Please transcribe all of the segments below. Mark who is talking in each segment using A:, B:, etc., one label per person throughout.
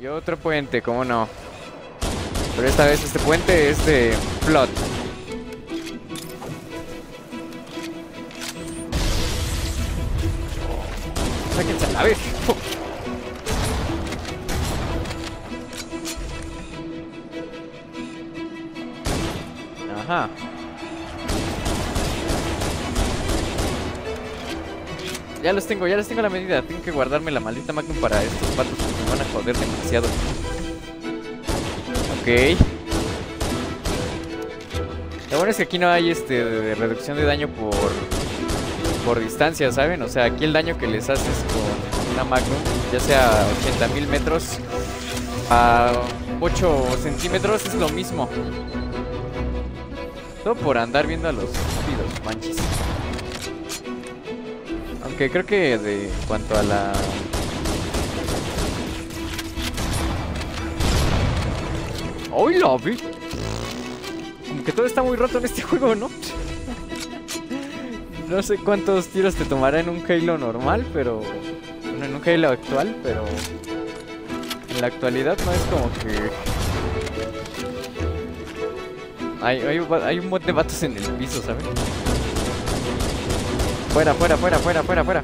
A: Y otro puente, ¿cómo no? Pero esta vez este puente es de. Sáquense a la vez. Ajá. Ya los tengo, ya los tengo la medida. Tengo que guardarme la maldita Magnum para estos patos que me van a joder demasiado. Ok. Lo bueno es que aquí no hay este de reducción de daño por por distancia, ¿saben? O sea, aquí el daño que les haces con una Magnum, ya sea 80 mil metros a 8 centímetros, es lo mismo. Todo por andar viendo a los estúpidos manches. Aunque creo que de cuanto a la ¡Ay, la vi! Como que todo está muy roto en este juego, ¿no? No sé cuántos tiros te tomará en un Halo normal, pero... Bueno, en un Halo actual, pero... En la actualidad no es como que... Hay, hay, hay un montón de vatos en el piso, ¿saben? Fuera, fuera, fuera, fuera, fuera, fuera.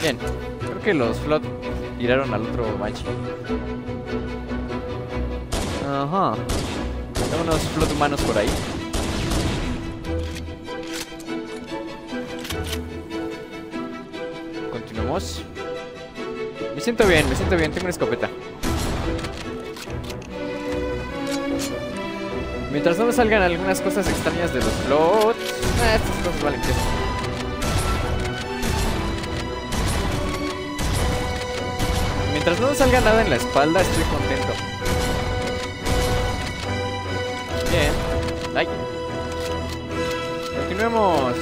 A: Bien. Creo que los Flot tiraron al otro Banshee. Ajá. Hay unos Flot humanos por ahí. Continuemos. Me siento bien, me siento bien. Tengo una escopeta. Mientras no me salgan algunas cosas extrañas de los Flot. Ah, estas valen Mientras no salga nada en la espalda, estoy contento. Bien. Ay. Continuemos.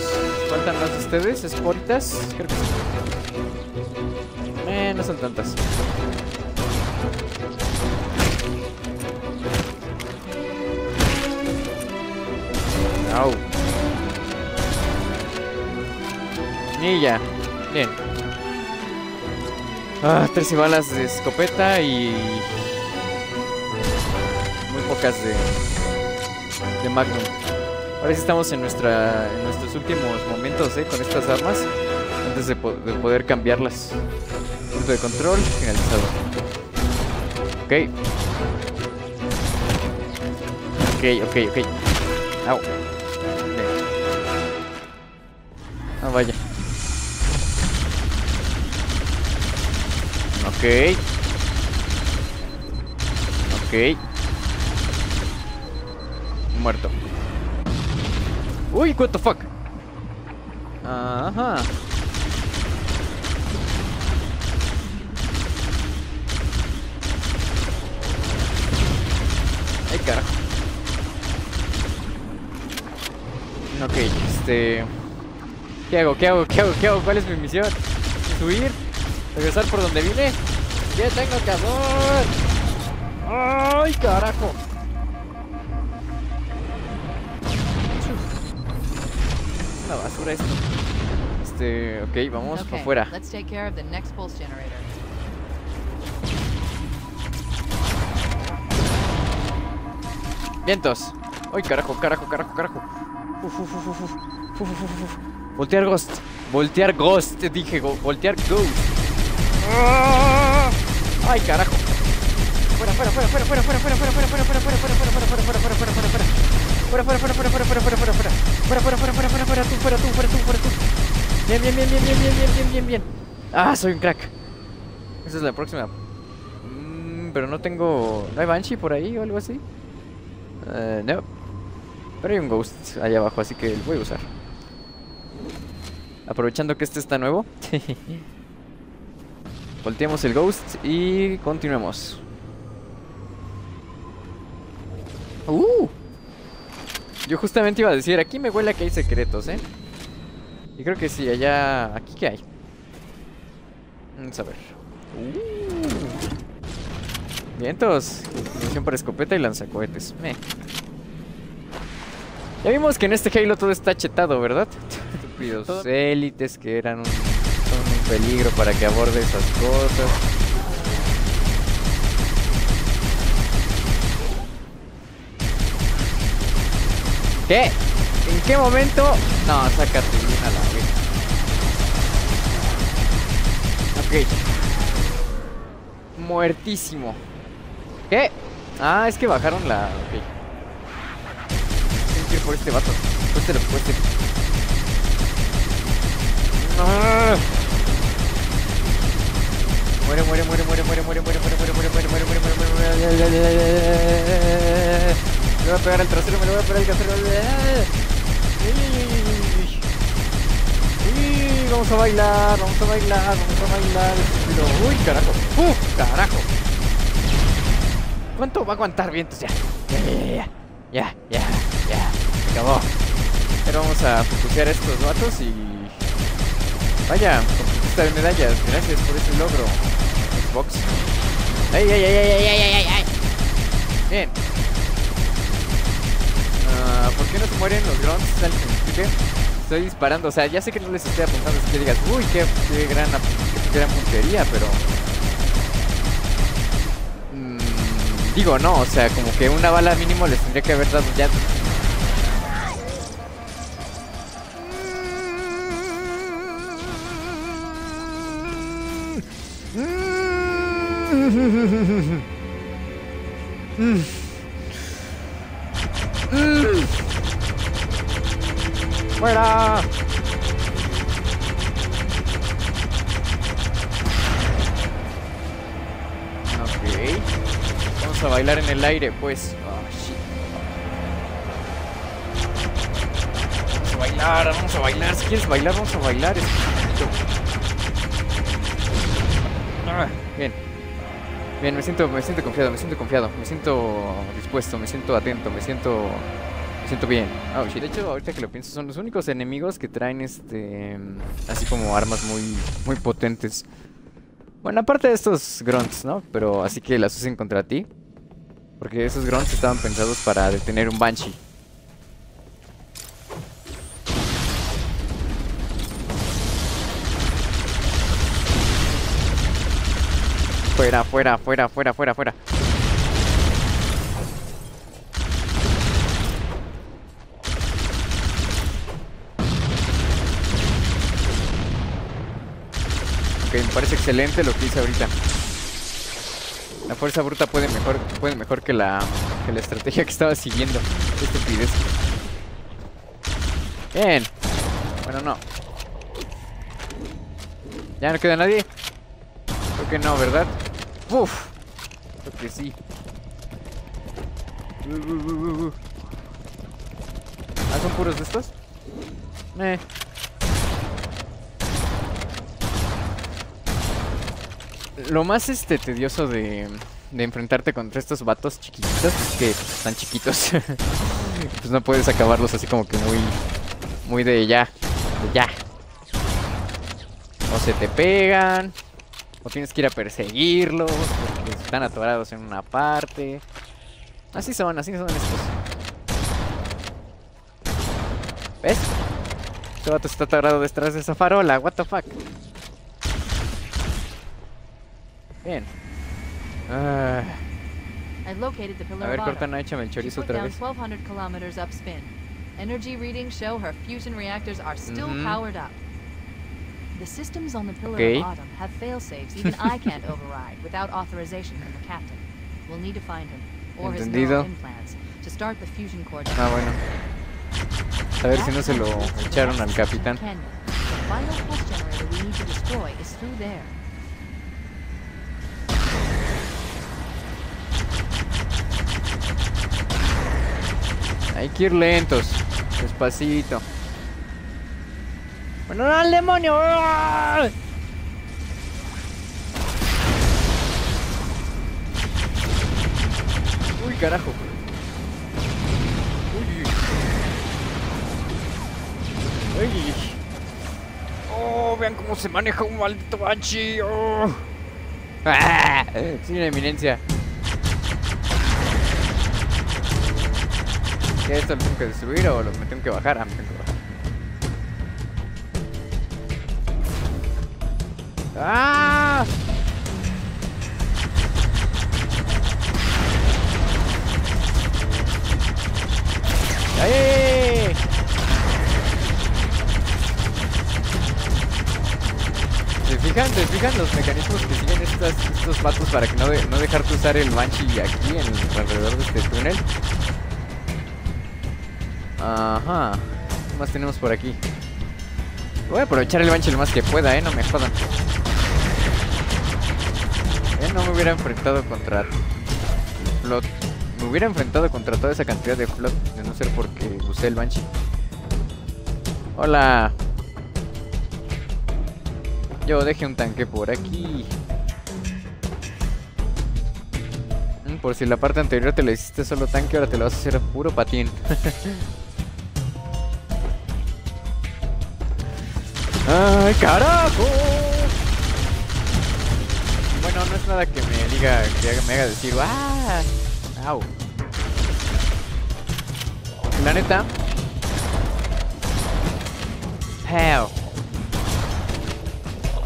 A: ¿Faltan más de ustedes? ¿Esporitas? Creo que sí. Eh, no son tantas. Au. Y ya. Bien. Ah, 13 balas de escopeta y... Muy pocas de... De Magnum. Ahora sí estamos en, nuestra, en nuestros últimos momentos, ¿eh? Con estas armas. Antes de, po de poder cambiarlas. Punto de control finalizado. Ok. Ok, ok, ok. Au. Bien. Ah, vaya. Ok. Muerto. Uy, what the fuck. Ajá. Ay, carajo. Ok, este... ¿Qué hago? ¿Qué hago? ¿Qué hago? ¿Qué hago? ¿Cuál es mi misión? ¿Subir? ¿Regresar por donde vine? ¿Qué tengo que hacer? ¡Ay, carajo! Una basura esto. Este, ok, vamos para afuera.
B: Let's take care of the next pulse generator.
A: Vientos. Ay, carajo, carajo, carajo, carajo. Uf, uf, uf, uf, uf, uf, uf. Voltear Ghost. Voltear Ghost, dije. Voltear Ghost. ¡Ah! ¡Ay, carajo! Fuera, fuera, fuera, fuera, fuera, fuera, fuera, fuera, fuera, fuera, fuera, fuera, fuera, fuera, fuera, fuera, fuera, fuera, fuera, fuera. Fuera, fuera, fuera, fuera, fuera, fuera, fuera, fuera, fuera. Fuera, fuera, fuera, fuera, fuera, fuera, tú, fuera, tú, fuera, tú, fuera, tú. Bien, bien, bien, bien, bien, bien, bien, bien, bien, bien. Ah, soy un crack. Esa es la próxima. Mm, pero no tengo... ¿No hay Banshee por ahí o algo así? Eh, no. Pero hay un Ghost allá abajo, así que lo voy a usar. Aprovechando que este está nuevo. Volteamos el Ghost y continuemos. ¡Uh! Yo justamente iba a decir, aquí me huele que hay secretos, ¿eh? Y creo que sí, allá... ¿Aquí qué hay? Vamos a ver. ¡Uh! Vientos. Munición para escopeta y lanzacohetes. Meh. Ya vimos que en este Halo todo está chetado, ¿verdad? Estúpidos élites que eran un peligro para que aborde esas cosas. ¿Qué? ¿En qué momento? No, sácate bien a la vez. Ok. Muertísimo. ¿Qué? Ah, es que bajaron la... Ok. Tengo que ir por este vato. Cuéstelo, cuéstelo. No. ¡Ah! Muere, muere, muere, muere, muere, muere, muere, muere, muere, muere, muere, muere, muere, muere, muere, muere. Me voy a pegar al trasero, me lo voy a pegar al trasero. Uy, vamos a bailar, vamos a bailar, vamos a bailar. Pero, uy, carajo. ¡Uh, carajo! ¿Cuánto va a aguantar vientos ya? Ya, ya, ya, ya, se acabó. Ahora vamos a focusear a estos vatos y... Vaya, conquista de medallas. Gracias por. Xbox. ¡Ay, ay, ay, ay, ay, ay, ay, ay! Bien. Ah, ¿Por qué no se mueren los que me explique? Estoy disparando, o sea, ya sé que no les estoy apuntando, así que digas, uy, qué, qué gran, qué gran puntería, pero... Mm, digo, no, o sea, como que una bala mínimo les tendría que haber dado ya... ¡Fuera! Ok. Vamos a bailar en el aire, pues. Vamos a bailar, vamos a bailar. Si quieres bailar, vamos a bailar. Ah, bien. Bien, me siento, me siento confiado, me siento confiado, me siento dispuesto, me siento atento, me siento me siento bien. Oh, shit. De hecho, ahorita que lo pienso, son los únicos enemigos que traen este. Así como armas muy, muy potentes. Bueno, aparte de estos grunts, ¿no? Pero así que las usen contra ti. Porque esos grunts estaban pensados para detener un banshee. Fuera, fuera, fuera, fuera, fuera, fuera. Ok, me parece excelente lo que hice ahorita. La fuerza bruta puede mejor, puede mejor que la, que la estrategia que estaba siguiendo. Qué estupidez. Bien. Bueno, no. ¿Ya no queda nadie? Creo que no, ¿verdad? Uf. Creo que sí. Uh, uh, uh, uh. ¿Ah, son puros de estos? Eh. Lo más este tedioso de, de enfrentarte contra estos vatos chiquititos es que están chiquitos. pues no puedes acabarlos así como que muy muy de ya, de ya. O se te pegan, o tienes que ir a perseguirlos porque están atorados en una parte. Así son, así son estos. ¿Ves? Este vato está atorado detrás de esa farola, what the fuck. Bien. Ah, a ver, Cortana, échame el chorizo otra vez.
B: 1,200 kilometers upspin. Energy readings show her fusion reactors are still powered up. The systems on the pillar
A: Okay.
B: of autumn have fail-safes even I can't override without authorization from the captain. We'll need to find him or his neural implants to start the fusion core.
A: Ah, bueno. A ver si no se lo echaron al capitán.
B: Canyon. The final pulse generator we need to destroy is through there.
A: Hay que ir lentos, despacito. Bueno, no al demonio. Uy, carajo. Uy. Uy. Oh, vean cómo se maneja un maldito banshee. Oh. Ah, una eminencia. ¿Qué esto lo tengo que destruir o lo me tengo que bajar? Ah, ¡Ah! ¡Ay! ¿Se fijan, ¿Se fijan los mecanismos que tienen estas, estos patos para que no, de, no dejarte usar el Banshee aquí en, alrededor de este túnel? Ajá. ¿Qué más tenemos por aquí? Voy a aprovechar el Banshee lo más que pueda, eh, no me jodan. No me hubiera enfrentado contra Flood. Me hubiera enfrentado contra toda esa cantidad de Flood, de no ser porque usé el Banshee. Hola. Yo dejé un tanque por aquí. Mm, Por si la parte anterior te lo hiciste solo tanque, ahora te lo vas a hacer puro patín. ¡Ay, carajo! No es nada que me diga, que me haga decir, ¡ah! ¡Au! La neta. Hell.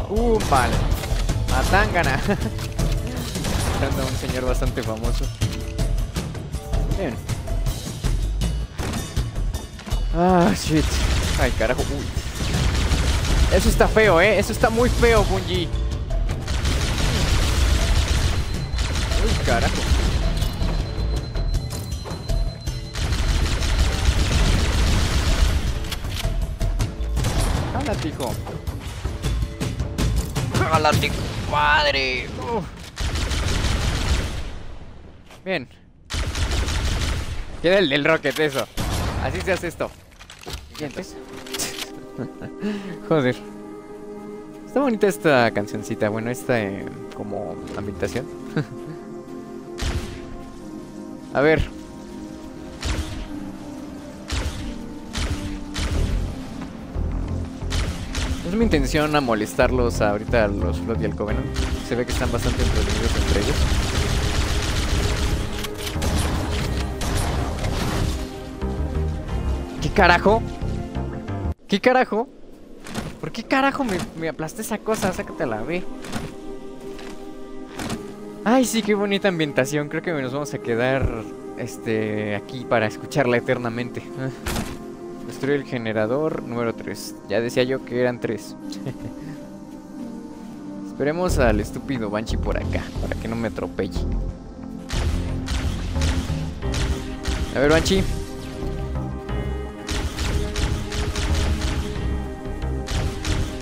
A: Uh, vale. Matangana. Anda un señor bastante famoso. Bien. Ah, shit. Ay, carajo. Eso está feo, eh. Eso está muy feo, Bungie. Carajo. Cálate, hijo. Cálate, padre. Uf. Bien. Queda el del rocket, eso. Así se hace esto. Bien, pues. Joder. Está bonita esta cancioncita. Bueno, esta eh, como ambientación. A ver. Es mi intención a molestarlos ahorita a los Flood y al Covenant. Se ve que están bastante entretenidos entre ellos. ¿Qué carajo? ¿Qué carajo? ¿Por qué carajo me, me aplasté esa cosa? Sácate la B. Ay, sí, qué bonita ambientación. Creo que nos vamos a quedar este aquí para escucharla eternamente. Ah. Destruye el generador número 3. Ya decía yo que eran 3. Esperemos al estúpido Banshee por acá, para que no me atropelle. A ver, Banshee.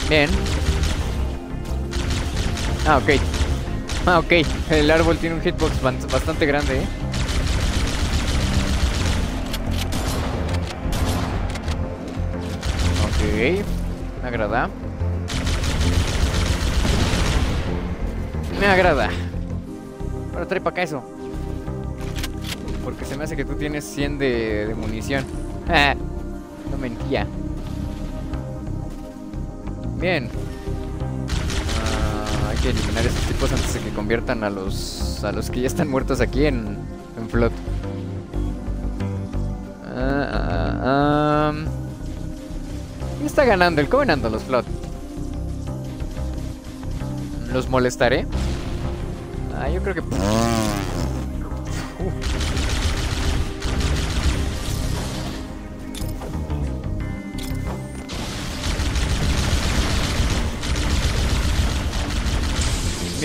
A: Bien. Ah, ok. Ah, ok. El árbol tiene un hitbox bastante grande, ¿eh? Ok. Me agrada. Me agrada. Ahora trae para acá eso. Porque se me hace que tú tienes 100 de, de munición. Ah, no mentía. Bien. Hay que eliminar esos tipos antes de que conviertan a los a los que ya están muertos aquí en, en flot. Ah, ah, ¿Quién está ganando? El Covenant o los flot. ¿Los molestaré? Ah, yo creo que... Uh.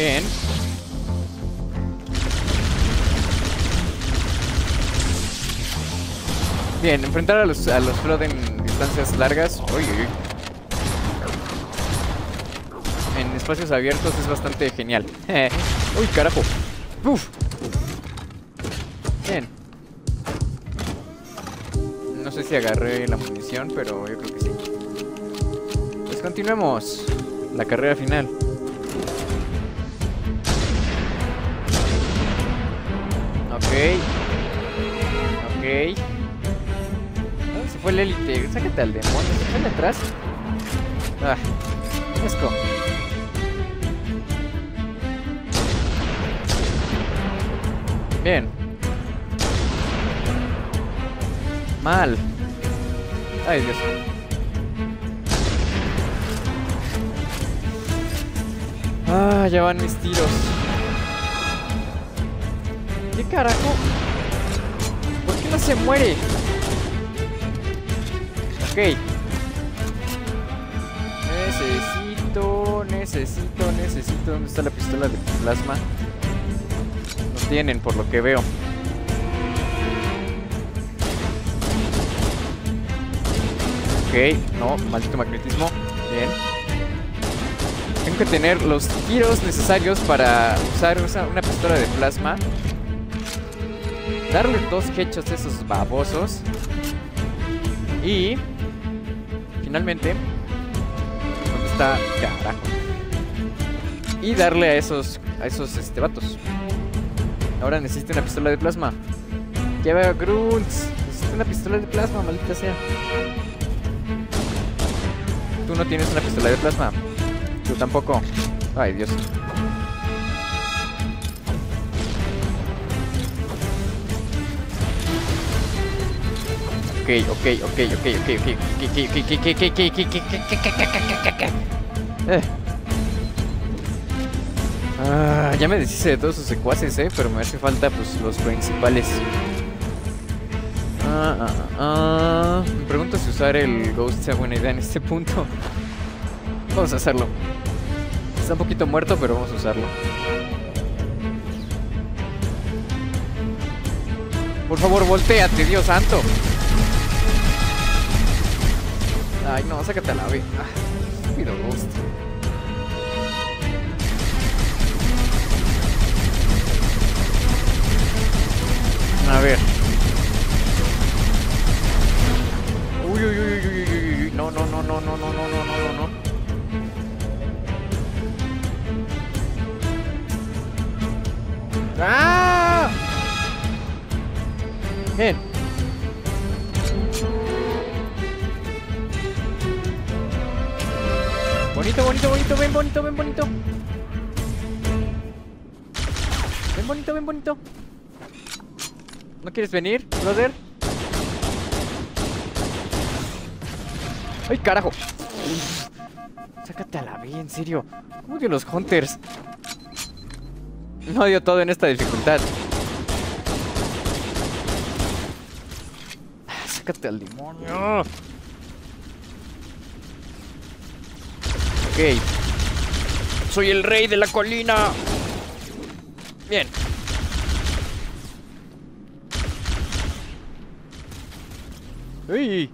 A: Bien. Bien, enfrentar a los, a los Flood en distancias largas. Uy, uy. En espacios abiertos es bastante genial. uy, carajo. Uf. Bien. No sé si agarré la munición, pero yo creo que sí. Pues continuemos. La carrera final. Ok. Ok. ¿Dónde se fue el élite? Sácate al demonio. ¿Se fue de atrás? Ah. Bien. Mal. Ay, Dios. Ah, ya van mis tiros. ¿Qué carajo? ¿Por qué no se muere? Ok. Necesito necesito, necesito. ¿Dónde está la pistola de plasma? No tienen, por lo que veo. Ok, no, maldito magnetismo. Bien. Tengo que tener los tiros necesarios para usar usa- una pistola de plasma. Darle dos hechos a esos babosos. Y... Finalmente... ¿Dónde está? Carajo. Y darle a esos... A esos este, vatos. Ahora necesito una pistola de plasma. Ya veo, Grunts. Necesito una pistola de plasma, maldita sea. Tú no tienes una pistola de plasma. Tú tampoco. Ay, Dios. ok, ok, ok, ok, ok, ok, Ah, ya me deshice de todos sus secuaces, eh, pero me hace falta pues los principales. Ah, ah, ah, ah. Me pregunto si usar el Ghost sea buena idea en este punto. Vamos a hacerlo. Está un poquito muerto, pero vamos a usarlo. Por favor, volteate, Dios santo. Ay, no, sácate a la vez. Ah, Ghost. A ver. Uy, uy, uy, uy, uy, uy, uy. No, no, no, no, no, no, no, no, no, no, no. ¡Ah! Bien. Bonito, bonito, bonito, ven bonito, ven bonito. Ven bonito, ven bonito. ¿No quieres venir, brother? ¡Ay, carajo! Sácate a la B, en serio. ¿Cómo odio los hunters? No odio todo en esta dificultad. Sácate al demonio. Soy el rey de la colina. Bien. Uy.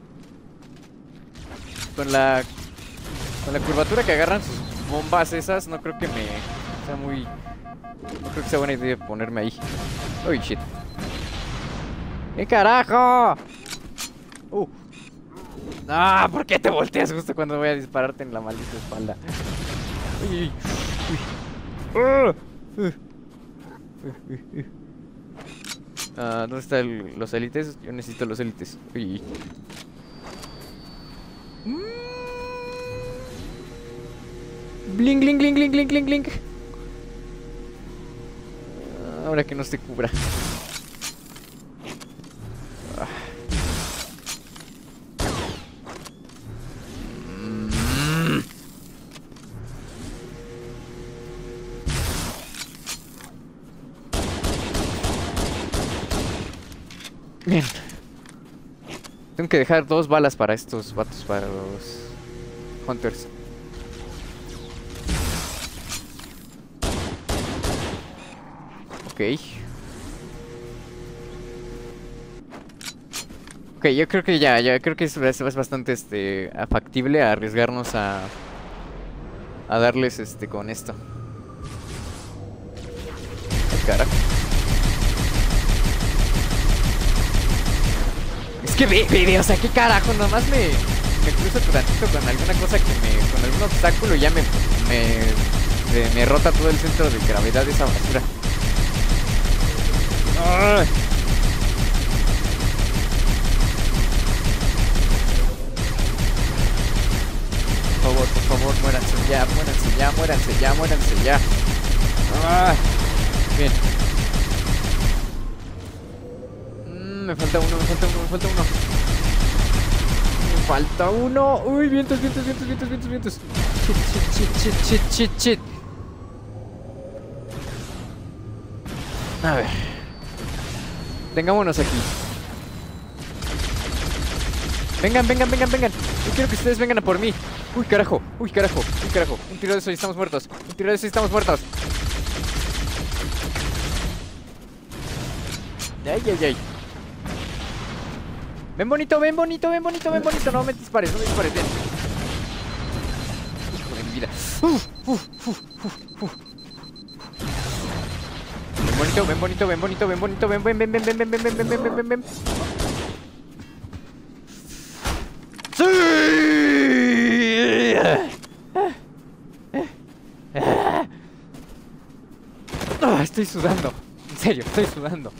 A: Con la con la curvatura que agarran sus bombas esas, no creo que me sea muy no creo que sea buena idea ponerme ahí. Uy, shit. ¿Qué carajo? Uh. Ah, ¿por qué te volteas justo cuando voy a dispararte en la maldita espalda? Uy, uy. Ah, ¿Dónde están los élites? Yo necesito los élites. Uy. Bling, bling, bling, bling, bling, bling, bling. Ah, Ahora que no se cubra. Que dejar dos balas para estos vatos, para los hunters. Ok. Ok, yo creo que ya, ya creo que es, es- es bastante este factible arriesgarnos a a darles este con esto. Carajo. Es que ve, ve, o sea, qué carajo, nomás me, me cruzo tantito con alguna cosa que me, con algún obstáculo y ya me, me, me, rota todo el centro de gravedad de esa basura. ¡Ay! Por favor, por favor, muéranse ya, muéranse ya, muéranse ya, muéranse ya. Ah, bien. Me falta uno, me falta uno, me falta uno. Me falta uno. Uy, vientos, vientos, vientos, vientos, vientos, vientos. Shit, shit, shit, shit, shit, shit, shit. A ver. Tengámonos aquí. Vengan, vengan, vengan, vengan. Yo quiero que ustedes vengan a por mí. Uy, carajo, uy, carajo, uy, carajo. Un tiro de eso y estamos muertos. Un tiro de eso y estamos muertos. Ay, ay, ay. Ven bonito, ven bonito, ven bonito, ven bonito. No me dispares, no me dispares. Ven. Hijo de mi vida. Uf, uf, uf. Ven bonito, ven bonito, ven bonito, ven bonito, ven, ven, ven, ven, ven, ven, ven, ven, ven, ven, ven, ven. ¡Sí! Ah, estoy sudando. En serio, estoy sudando.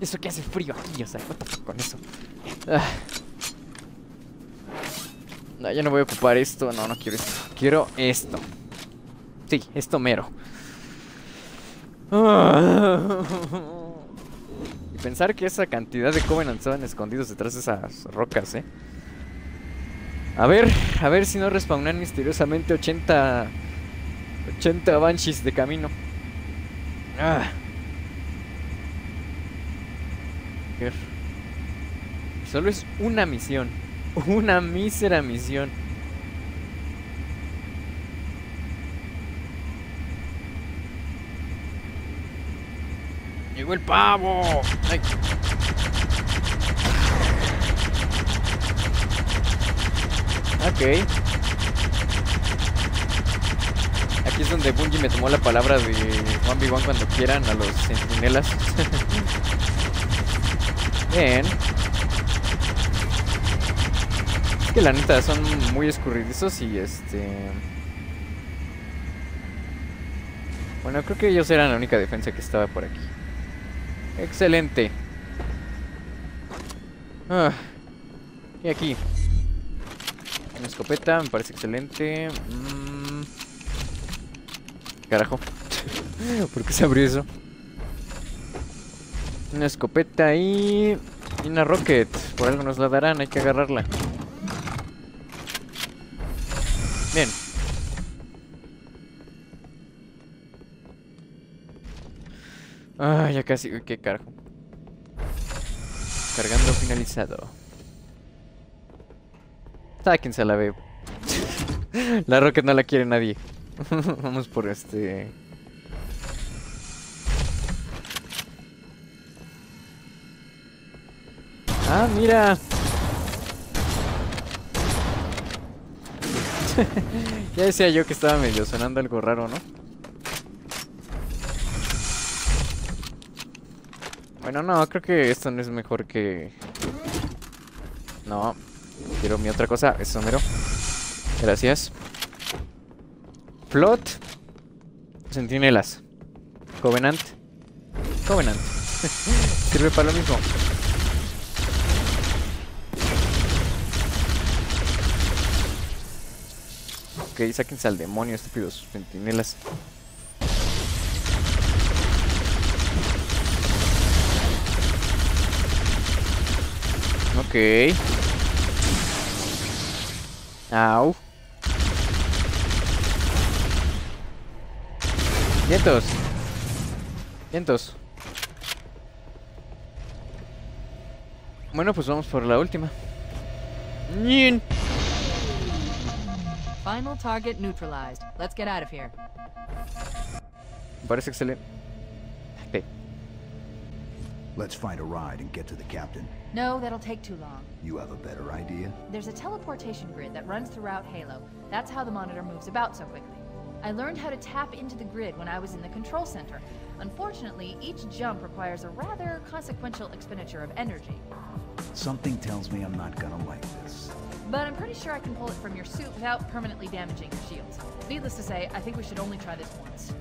A: Eso que hace frío aquí, o sea, con eso. Ah. No, yo no voy a ocupar esto. No, no quiero esto. Quiero esto. Sí, esto mero. Y pensar que esa cantidad de Covenant estaban escondidos detrás de esas rocas, eh. A ver, a ver si no respawnan misteriosamente 80. 80 Banshees de camino. Ah. Solo es una misión. Una mísera misión. Llegó el pavo. Ay. Ok. Aquí es donde Bungie me tomó la palabra de 1v1 cuando quieran a los sentinelas. Es que la neta son muy escurridizos y este... Bueno, creo que ellos eran la única defensa que estaba por aquí. Excelente. Ah. Y aquí. Una escopeta, me parece excelente. Mm. Carajo. ¿Por qué se abrió eso? Una escopeta y... y una rocket. Por algo nos la darán, hay que agarrarla. Bien. Ah, ya casi. Uy, qué carajo. Cargando finalizado. Sáquense la veo. la rocket no la quiere nadie. Vamos por este. Ah, mira. ya decía yo que estaba medio sonando algo raro, ¿no? Bueno, no, creo que esto no es mejor que... No, quiero mi otra cosa, eso mero. Gracias. Flot. Centinelas. Covenant. Covenant. Sirve para lo mismo. Ok, sáquense al demonio, estúpidos centinelas. Ok. Au. Vientos. Vientos. Bueno, pues vamos por la última. ¡Nin!
B: Final target neutralized. Let's get out of here.
A: Me parece excelente. Ok.
C: Let's find a ride and get to the captain.
B: No, that'll take too long.
C: You have a better idea?
B: There's a teleportation grid that runs throughout Halo. That's how the monitor moves about so quickly. I learned how to tap into the grid when I was in the control center. Unfortunately, each jump requires a rather consequential expenditure of energy.
C: Something tells me I'm not gonna like this.
B: But I'm pretty sure I can pull it from your suit without permanently damaging your shields. Needless to say, I think we should only try this once.